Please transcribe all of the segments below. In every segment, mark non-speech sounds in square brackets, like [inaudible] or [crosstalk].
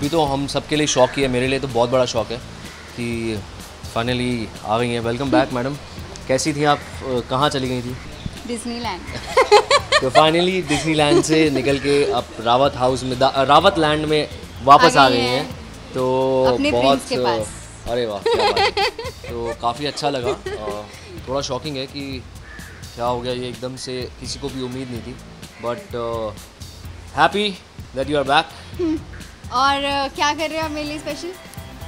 अभी तो हम सबके लिए शौक ही है मेरे लिए तो बहुत बड़ा शौक है कि फाइनली आ गई हैं। वेलकम बैक मैडम कैसी थी आप? कहाँ चली गई थी? डिज्नीलैंड [laughs] तो फाइनली डिज्नीलैंड से निकल के अब रावत हाउस में रावत लैंड में वापस आ गई हैं। तो अपने बहुत के पास। अरे वाह। तो काफ़ी अच्छा लगा थोड़ा शॉकिंग है कि क्या हो गया ये एकदम से किसी को भी उम्मीद नहीं थी। But happy that you are back और क्या कर रहे हो आप मेरे लिए स्पेशल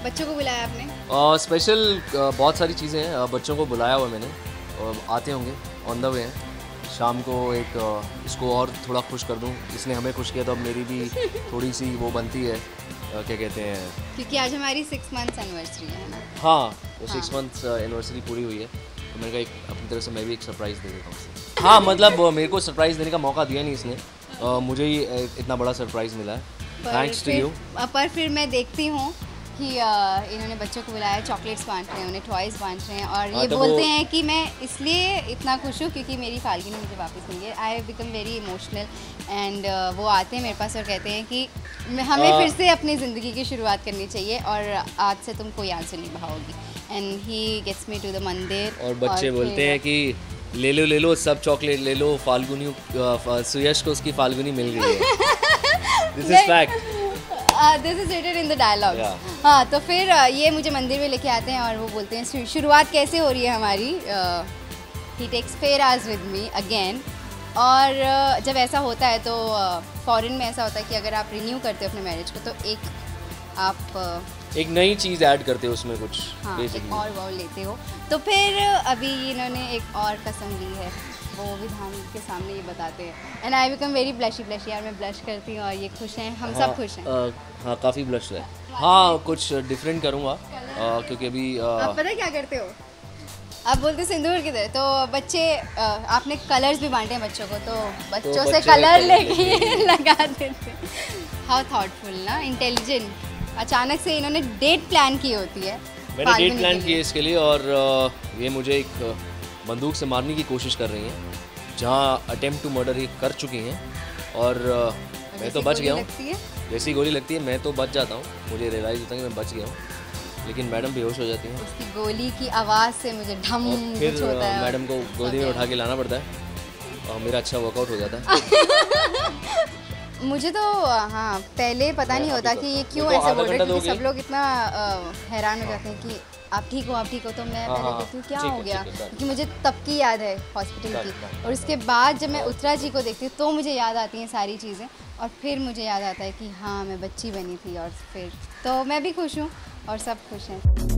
बच्चों को बुलाया आपने? स्पेशल बहुत सारी चीज़ें हैं। बच्चों को बुलाया हुआ मैंने। और आते होंगे ऑन द वे हैं। शाम को एक इसको और थोड़ा खुश कर दूँ। इसने हमें खुश किया तो अब मेरी भी [laughs] थोड़ी सी वो बनती है। क्या कहते हैं? क्योंकि आज हमारी सिक्स मंथ्स एनिवर्सरी है ना? हाँ तो सिक्स मंथ्स एनिवर्सरी पूरी हुई है। तो मैंने कहा एक अपनी तरफ़ से मैं भी एक सरप्राइज़ दे देता हूँ हाँ मतलब मेरे को सरप्राइज़ देने का मौका दिया नहीं इसने। मुझे ही इतना बड़ा सरप्राइज़ मिला है। थैंक्स टू यू पर फिर मैं देखती हूँ कि इन्होंने बच्चों को बुलाया चॉकलेट्स बांट रहे हैं उन्हें टॉयज़ बांट रहे हैं और हाँ, ये तो बोलते हैं कि मैं इसलिए इतना खुश हूँ क्योंकि मेरी फाल्गुनी मुझे वापस मिली है। I become very emotional and वो आते हैं मेरे पास और कहते हैं कि हमें आ- फिर से अपनी ज़िंदगी की शुरुआत करनी चाहिए और आज से तुम कोई आँसू नहीं बहाओगी। And he gets me to the mandir और बच्चे बोलते हैं कि ले लो ले लो सब चॉकलेट ले लो फाल्गुनी सुयश को उसकी फाल्गुनी मिल गई है। [laughs] This is fact this is written in the dialogue हाँ तो फिर uh, ये मुझे मंदिर में लेके आते हैं और वो बोलते हैं शुरुआत कैसे हो रही है हमारी? ही टेक्स फेयर आज विद मी अगेन और uh, जब ऐसा होता है तो फॉरेन में ऐसा होता है कि अगर आप रिन्यू करते हो अपने मैरिज को तो एक आप uh, एक नई चीज़ ऐड करते हो उसमें कुछ हाँ एक और वाउ लेते हो। तो फिर अभी इन्होंने एक और कसम ली है। वो विधान के सामने ये बताते हैं। And I become very blushy blushy यार मैं ब्लश करती हूँ और ये खुश हैं हम सब खुश हैं। हाँ काफ़ी ब्लश है। हाँ कुछ डिफरेंट करूँगा क्योंकि अभी आप पता क्या करते हो? आप बोलते सिंदूर किधर? तो बच्चे आपने कलर्स भी बांटे हैं बच्चों को तो बच्चों तो से बच्चे कलर [laughs] लेके [laughs] लगा देते हाउ थॉटफुल ना? इंटेलिजेंट अचानक से इन्होंने डेट प्लान की होती है मैंने डेट प्लान। की है। इसके लिए और ये मुझे एक बंदूक से मारने की कोशिश कर रही हैं जहाँ अटेम्प्ट टू मर्डर ये कर चुकी हैं। और मैं तो बच गया हूँ। है? जैसी गोली लगती है मैं तो बच जाता हूँ। मुझे रियलाइज़ होता है कि मैं बच गया हूँ। लेकिन मैडम बेहोश हो जाती हैं। उसकी गोली की आवाज़ से मुझे ढम फिर होता है। मैडम को गोदी में उठा के लाना पड़ता है। और मेरा अच्छा वर्कआउट हो जाता है। [laughs] मुझे तो हाँ पहले पता नहीं होता कि ये क्यों ऐसे बोल रहे हैं क्योंकि सब लोग इतना हैरान हो जाते हैं कि आप ठीक हो आप ठीक हो तो मैं हाँ, पहले हाँ, देखती हूँ। क्या हो गया? क्योंकि मुझे तब की याद है हॉस्पिटल की। और उसके बाद जब मैं उत्तरा जी को देखती हूँ तो मुझे याद आती हैं सारी चीज़ें। और फिर मुझे याद आता है कि हाँ मैं बच्ची बनी थी और फिर तो मैं भी खुश हूँ और सब खुश हैं।